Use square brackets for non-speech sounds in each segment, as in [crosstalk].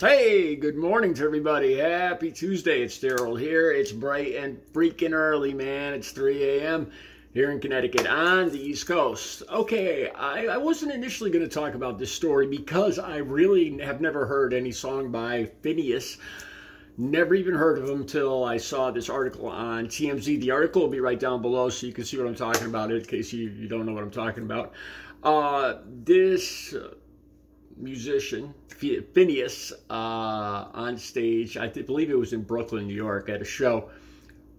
Hey, good morning to everybody. Happy Tuesday. It's Daryl here. It's bright and freaking early, man. It's 3 a.m. here in Connecticut on the East Coast. Okay, I, I wasn't initially going to talk about this story because I really have never heard any song by Finneas. Never even heard of him till I saw this article on TMZ. The article will be right down below so you can see what I'm talking about in case you, you don't know what I'm talking about. Uh, this musician, Finneas uh, on stage, I believe it was in Brooklyn, New York, at a show,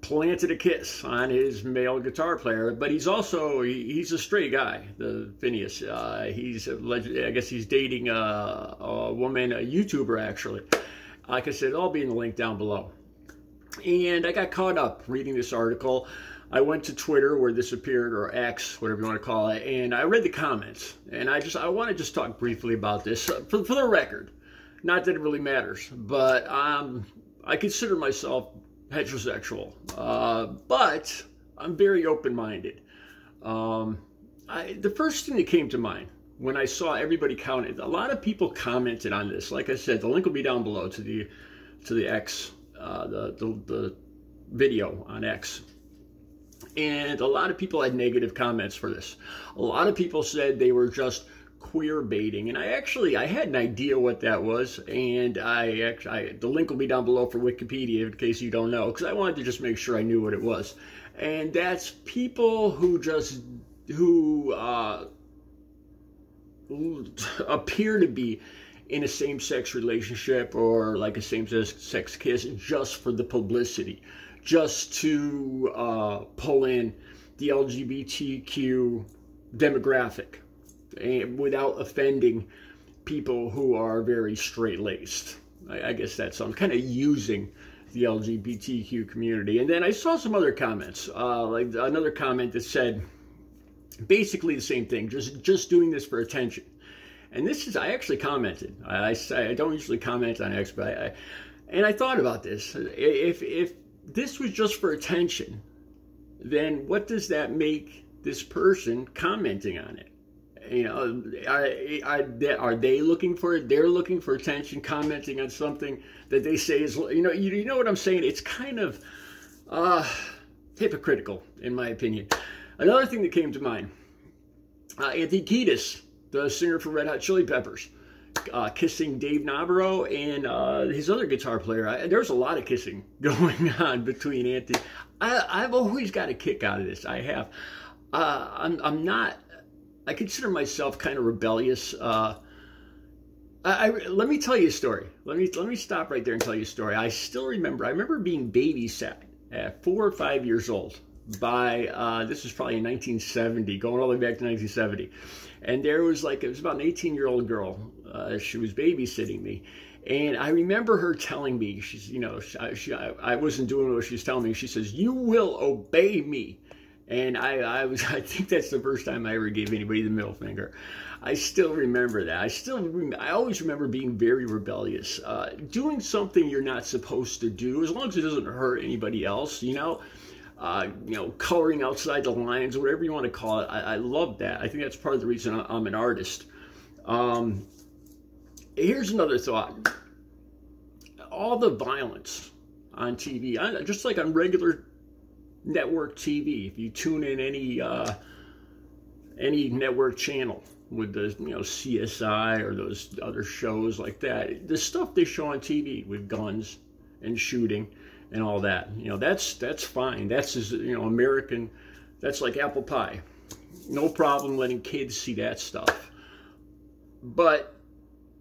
planted a kiss on his male guitar player. But he's also, he's a straight guy, the Finneas. Uh, he's, I guess he's dating a, a woman, a YouTuber actually. Like I said, I'll be in the link down below. And I got caught up reading this article. I went to Twitter where this appeared, or X, whatever you want to call it, and I read the comments. And I just I want to just talk briefly about this for, for the record. Not that it really matters, but um, I consider myself heterosexual, uh, but I'm very open-minded. Um, I, the first thing that came to mind when I saw everybody counted, a lot of people commented on this. Like I said, the link will be down below to the to the X, uh, the, the the video on X and a lot of people had negative comments for this. A lot of people said they were just queer baiting, and I actually I had an idea what that was, and I actually I, the link will be down below for Wikipedia in case you don't know, because I wanted to just make sure I knew what it was, and that's people who just who uh, [laughs] appear to be in a same-sex relationship or like a same-sex kiss just for the publicity just to uh, pull in the LGBTQ demographic and without offending people who are very straight laced. I, I, guess that's I'm kind of using the LGBTQ community. And then I saw some other comments, uh, like another comment that said basically the same thing, just just doing this for attention. And this is I actually commented. I, I, I don't usually comment on X, but I, I and I thought about this. If if this was just for attention, then what does that make this person commenting on it? You know, are, are, they, are they looking for it? They're looking for attention, commenting on something that they say is, you know, you, you know what I'm saying? It's kind of uh, hypocritical, in my opinion. Another thing that came to mind, uh, Anthony Kiedis, the singer for Red Hot Chili Peppers, uh, kissing Dave Navarro and uh, his other guitar player. I, there's a lot of kissing [laughs] going on between Anthony. I, have always got a kick out of this. I have. Uh, I'm, I'm not. I consider myself kind of rebellious. Uh, I, I, let me tell you a story. Let me let me stop right there and tell you a story. I still remember. I remember being babysat at four or five years old by uh, this was probably in 1970, going all the way back to 1970, and there was like it was about an 18 year old girl. Uh, she was babysitting me, and I remember her telling me she's you know she, she, I wasn't doing what she was telling me. She says you will obey me. And I, I was, [laughs] I think that's the first time I ever gave anybody the middle finger. I still remember that. I still, I always remember being very rebellious, uh, doing something you're not supposed to do, as long as it doesn't hurt anybody else. You know, uh, you know, coloring outside the lines, whatever you want to call it. I, I love that. I think that's part of the reason I'm an artist. Um, here's another thought. All the violence on TV, just like on regular network TV, if you tune in any uh, any network channel with the you know CSI or those other shows like that, the stuff they show on TV with guns and shooting and all that. You know, that's that's fine. That's is you know American. That's like apple pie. No problem letting kids see that stuff. But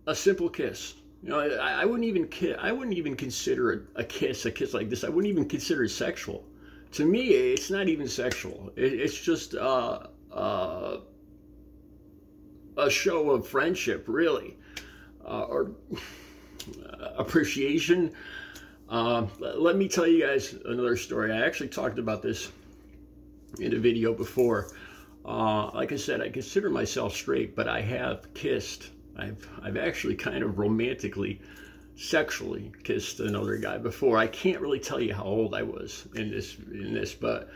a simple kiss. You know, I, I wouldn't even I wouldn't even consider a, a, kiss a kiss like this. I wouldn't even consider it sexual. To me, it's not even sexual. It, it's just uh, uh, a show of friendship, really, uh, or [sighs] appreciation. Uh, let me tell you guys another story. I actually talked about this in a video before. Uh, like I said, I consider myself straight, but I have kissed. I've I've actually kind of romantically, sexually kissed another guy before. I can't really tell you how old I was in this in this, but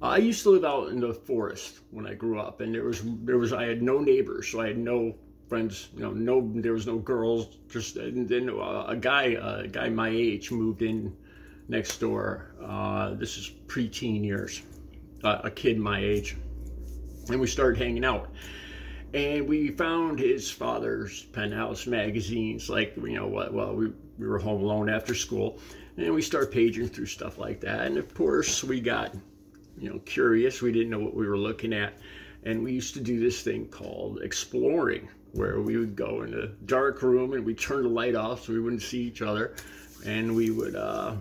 I used to live out in the forest when I grew up, and there was there was I had no neighbors, so I had no friends, you know, no, there was no girls. Just and then uh, a guy, uh, a guy my age, moved in next door. Uh, this is preteen years, uh, a kid my age, and we started hanging out. And we found his father's penthouse magazines, like you know, well, we we were home alone after school, and we start paging through stuff like that. And of course, we got you know curious. We didn't know what we were looking at, and we used to do this thing called exploring where we would go in a dark room and we'd turn the light off so we wouldn't see each other. And we would uh,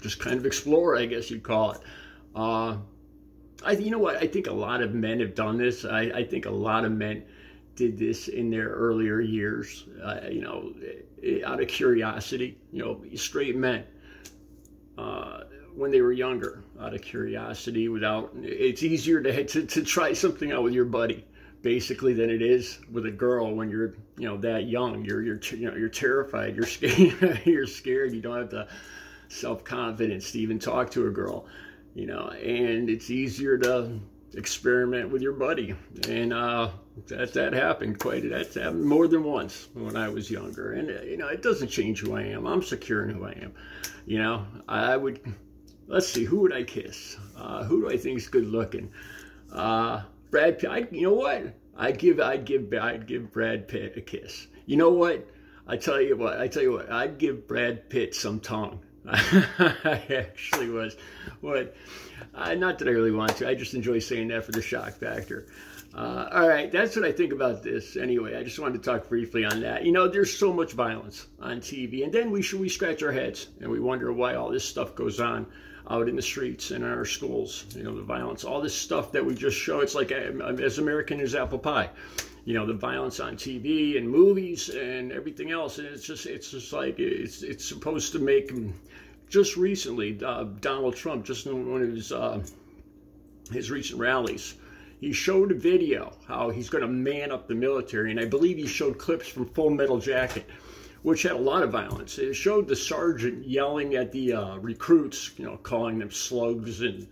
just kind of explore i guess you'd call it. Uh, I, you know what? I think a lot of men have done this. I, I think a lot of men did this in their earlier years uh, you know out of curiosity. You know straight men uh, when they were younger out of curiosity without it's easier to, to, to try something out with your buddy basically than it is with a girl when you're you know that young. You're you're you know you're terrified. You're [laughs] scared. You're scared. You don't have the self-confidence to even talk to a girl you know and it's easier to experiment with your buddy. And uh that that happened quite that's happened more than once when i was younger. And uh, you know it doesn't change who i am. I'm secure in who i am. You know i would let's see who would i kiss? Uh who do i think is good looking? Uh Brad Pitt. I, you know what? I'd give I'd give I'd give Brad Pitt a kiss. You know what? I tell you what. I tell you what. I'd give Brad Pitt some tongue. [laughs] I actually was. What? Uh, not that I really want to. I just enjoy saying that for the shock factor. Uh, all right, that's what I think about this. Anyway, I just wanted to talk briefly on that. You know, there's so much violence on TV, and then we should we scratch our heads and we wonder why all this stuff goes on out in the streets and in our schools. You know, the violence, all this stuff that we just show. It's like uh, as American as apple pie. You know, the violence on TV and movies and everything else. And it's just, it's just like it's it's supposed to make. Just recently, uh, Donald Trump, just in one of his uh, his recent rallies, he showed a video how he's going to man up the military, and I believe he showed clips from Full Metal Jacket which had a lot of violence. It showed the sergeant yelling at the uh, recruits, you know, calling them slugs and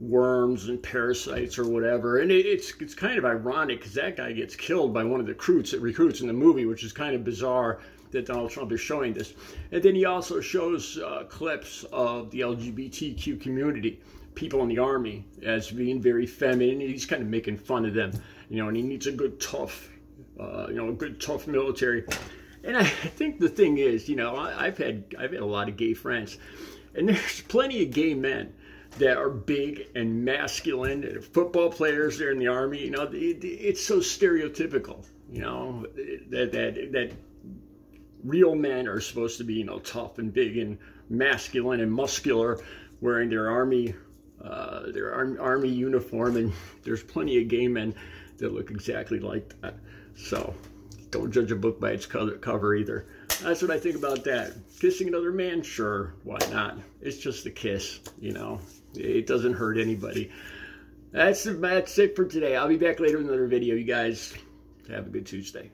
worms and parasites or whatever. And it, it's it's kind of ironic because that guy gets killed by one of the recruits recruits in the movie, which is kind of bizarre that Donald Trump is showing this. And then he also shows uh, clips of the LGBTQ community, people in the army, as being very feminine. He's kind of making fun of them, you know, and he needs a good tough, uh, you know, a good tough military. And I think the thing is, you know, I, have had I've had a lot of gay friends, and there's plenty of gay men that are big and masculine. Football players, they're in the army. You know, it, it's so stereotypical. You know that that that real men are supposed to be, you know, tough and big and masculine and muscular, wearing their army uh, their army uniform, and there's plenty of gay men that look exactly like that. So don't judge a book by its cover either. That's what I think about that. Kissing another man, sure, why not? It's just a kiss, you know. It doesn't hurt anybody. That's that's it for today. I'll be back later with another video. You guys have a good Tuesday.